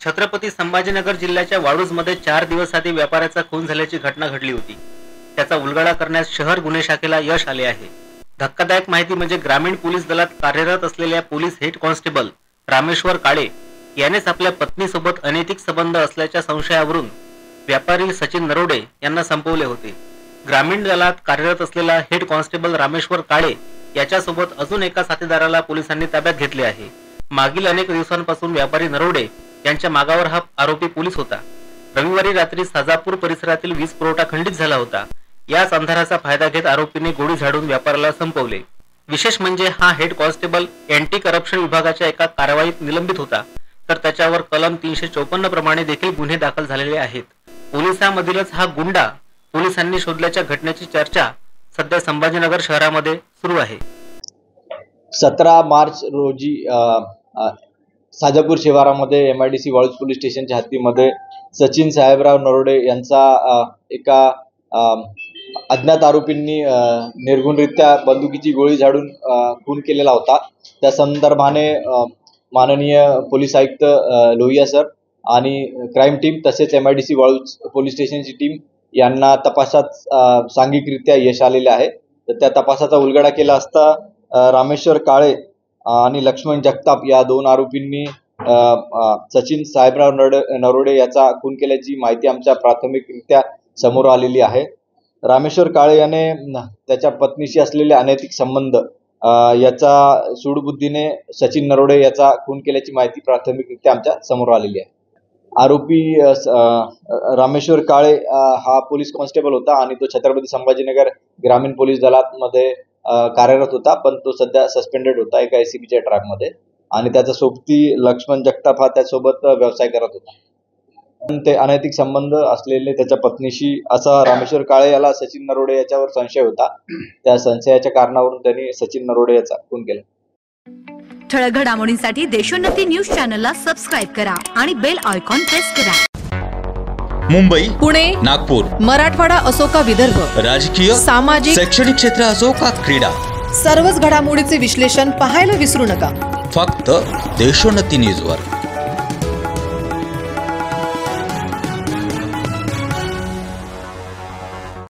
छत्रपती संभाजीनगर जिल्ह्याच्या वाळूजमध्ये चार दिवस आधी व्यापाऱ्याचा खून झाल्याची घटना घडली होती. त्याचा उलगडा करण्यास शहर गुन्हे शाखेला यश आले आहे. धक्कादायक माहिती म्हणजे ग्रामीण पोलीस दलात कार्यरत असलेल्या police head constable Rameshwar Kale यानेच आपल्या पत्नीसोबत अनैतिक संबंध असल्याच्या संशयावरून व्यापारी सचिन नरोडे यांना संपवले होते. ग्रामीण दलात कार्यरत असलेला हेड कॉन्स्टेबल रामेश्वर काळे याच्यासोबत अजून एका साथीदाराला पोलिसांनी ताब्यात घेतले आहे. मागील अनेक दिवसांपासून व्यापारी नरोडे यांच्या मागावर हा आरोपी पोलीस होता. रविवारी रात्री साजापूर परिसरातील वीज पुरवठा खंडित झाला होता. याच अंधाराचा फायदा घेत आरोपीने गोळी झाडून व्यापाऱ्याला संपवले. विशेष म्हणजे हा हेड कॉन्स्टेबल अँटी करप्शन विभागाच्या एका कारवाईत निलंबित होता. तर त्याच्यावर कलम तीनशे चौपन्न प्रमाणे देखील गुन्हे दाखल झालेले आहेत. पोलिसांमधीलच हा गुंडा पोलिसांनी शोधल्याच्या घटनेची चर्चा सध्या संभाजीनगर शहरामध्ये सुरू आहे. सतरा मार्च रोजी अ, Sajapur शिवारामध्ये M I D C Waluj police स्टेशनच्या हद्दीमध्ये सचिन साहेबराव नरोडे यांचा एका अज्ञात आरोपींनी निर्गुणरित्या बंदुकीची गोळी झाडून खून केलेला होता. त्या संदर्भाने माननीय पोलीस आयुक्त लोहिया सर आणि क्राईम टीम तसेच M I D C Waluj police स्टेशनची team यांना तपासात सांघिकरित्या यश आलेले आहे. तर त्या तपासाचा उलगडा केला असता रामेश्वर काळे आणि लक्ष्मण जगताप या दोन आरोपींनी सचिन साहेबराव नरोडे नरोडे याचा खून केल्याची माहिती आमच्या प्राथमिकरित्या समोर आलेली आहे. रामेश्वर काळे याने त्याच्या पत्नीशी असलेले अनैतिक संबंध याचा सूडबुद्धीने सचिन नरोडे याचा खून केल्याची माहिती प्राथमिकरित्या आमच्यासमोर आलेली आहे. आरोपी रामेश्वर काळे हा पोलीस कॉन्स्टेबल होता आणि तो छत्रपती संभाजीनगर ग्रामीण पोलीस दलात मध्ये कार्यरत होता पण तो सध्या सस्पेंडेड होता एका एसीबीच्या ट्रॅकमध्ये आणि त्याचा सोबती लक्ष्मण जगताप हा त्यासोबत व्यवसाय करत होता. पण ते अनैतिक संबंध असलेले त्याच्या पत्नीशी असा रामेश्वर काळे याला सचिन नरोडे याच्यावर संशय होता. त्या संशयाच्या कारणावरून त्यांनी सचिन नरोडे याचा खून केला. ठळक घडामोडींसाठी देशोन्नती न्यूज चॅनलला सबस्क्राईब करा आणि बेल आयकॉन प्रेस करा. मुंबई पुणे नागपूर मराठवाडा असो का विदर्भ? राजकीय सामाजिक शैक्षणिक क्षेत्र असो का क्रीडा? सर्वच घडामोडीचे विश्लेषण पाहायला विसरू नका. फक्त देशोन्नती न्यूजवर.